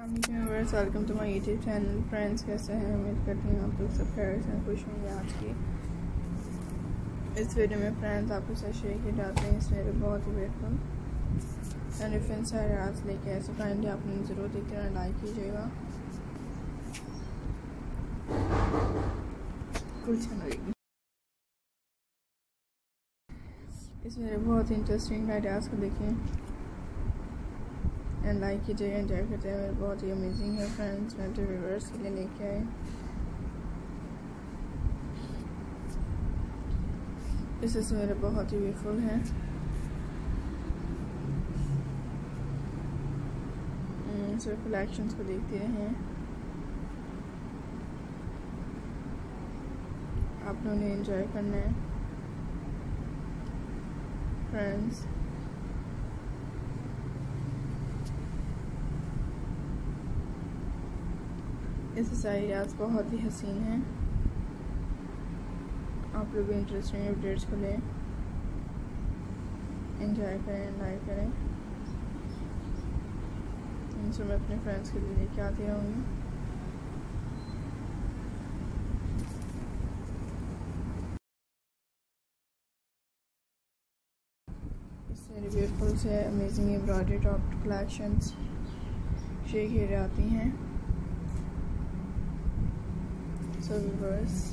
Welcome to my YouTube channel. Friends, कैसे हैं? उम्मीद करती हूँ आप लोग सब खैर से खुश होंगे आज की। इस वीडियो में फ्रेंड्स आपके साथ शेयर किए जाते हैं। इस वीडियो बहुत ही ब्यूटीफुल एंड डिफरेंट सारे आज लेके आए सो काइंडली आप लोग ज़रूर देखते रहना लाइक कीजिएगा। इस मेरे बहुत इंटरेस्टिंग आइडियाज़ को देखिए। एंड लाइक कीजिएगा एंजॉय करते हैं बहुत ही अमेजिंग है फ्रेंड्स मैं तो रिवर्स के लिए लेके आए इस मेरे बहुत ही ब्यूटीफुल है सिर्फ़ कलेक्शंस को देखते रहें आप लोगों ने एंजॉय करना है. फ्रेंड्स इस आज बहुत ही हसीन है। आप लोग इंटरेस्टिंग अपडेट्स को लें। इंजॉय करें लाइक करें। इनसे मैं अपने फ्रेंड्स के लिए लेके आती रहूँगी। इससे ब्यूटीफुल से amazing embroidery top collections share किए जाती हैं। सो व्यूवर्स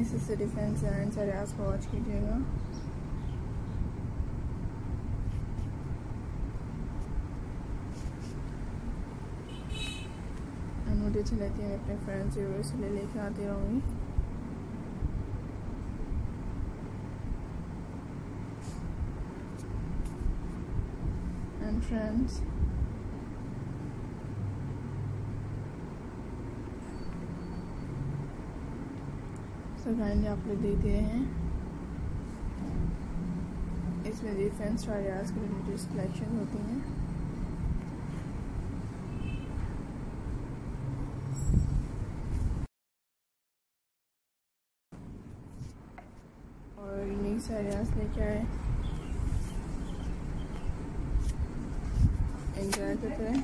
इससे डिफेंस एंड सारे आस वॉच कीजिएगा मुझे अच्छी लगती है मैं अपने फ्रेंड्स व्यूवर्स ले लेके आती रहूँगी एंड फ्रेंड्स सो काइंडली आप लोग देख रहे हैं इसमें डिफरेंस आइडियाज़ की रिलीजियस कलेक्शन होती हैं। और यूनिक से आइडियाज़ लेके आए। एंजॉय करते हैं